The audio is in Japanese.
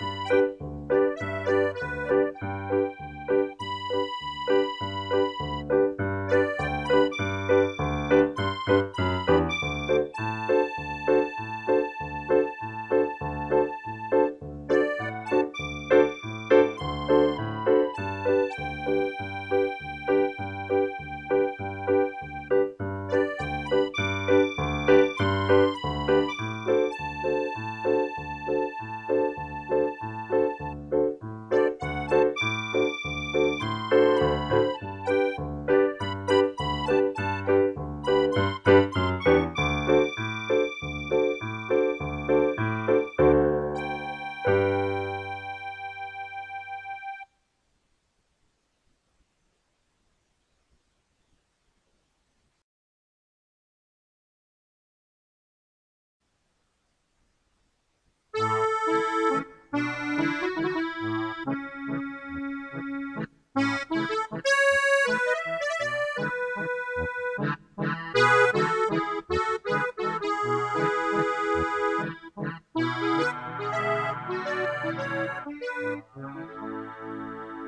Música Thank you.